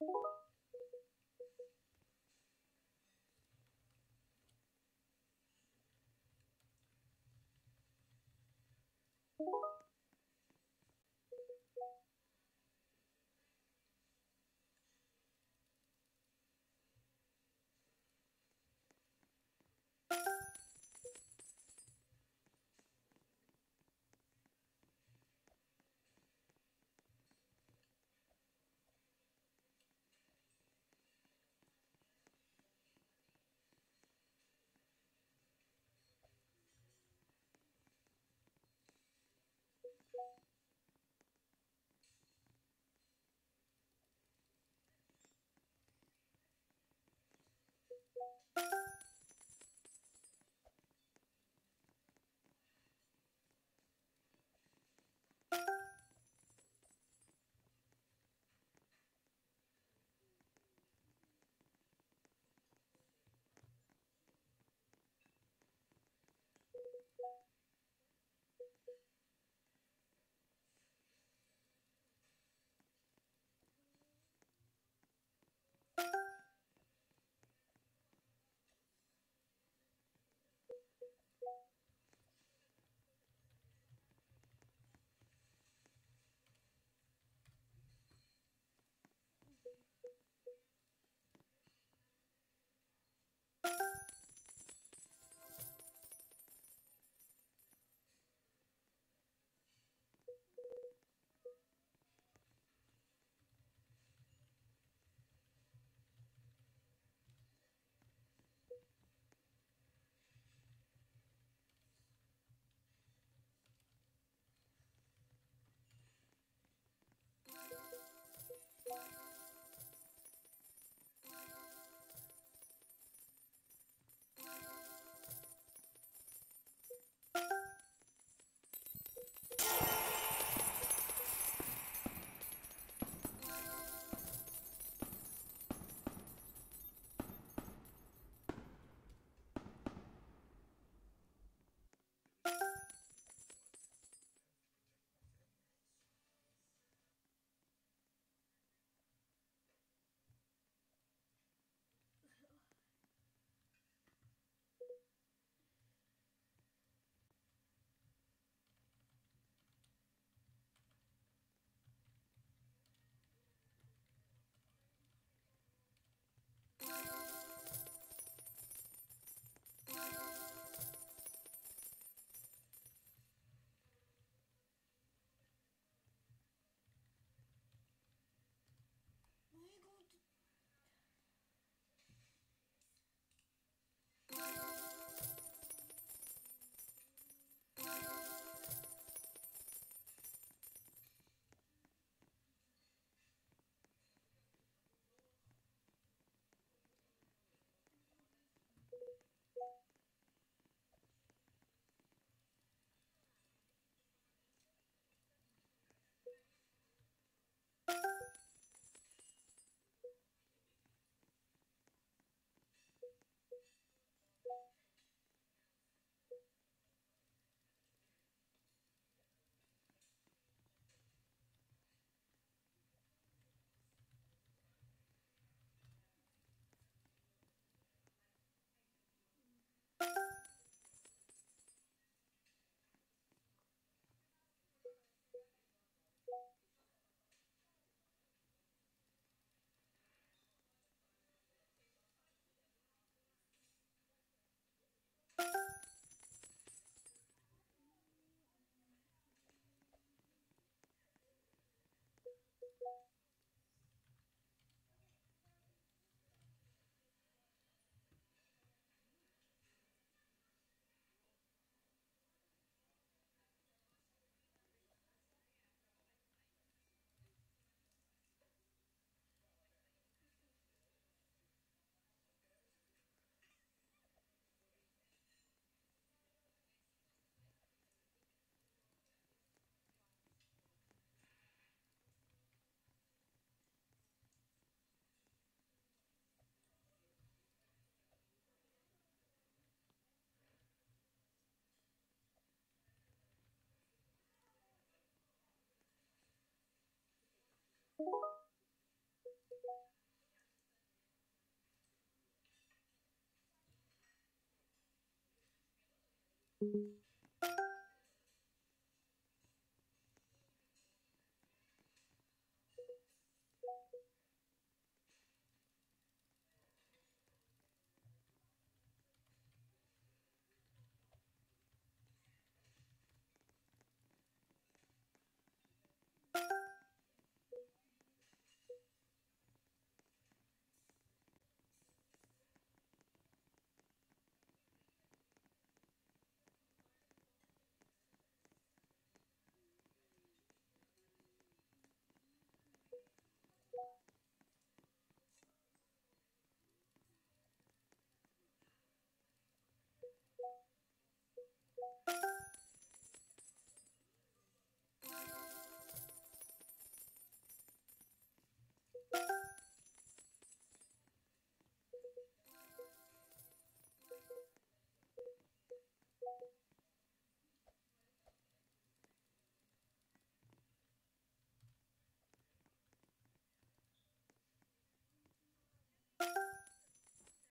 Thank you you you Thank you.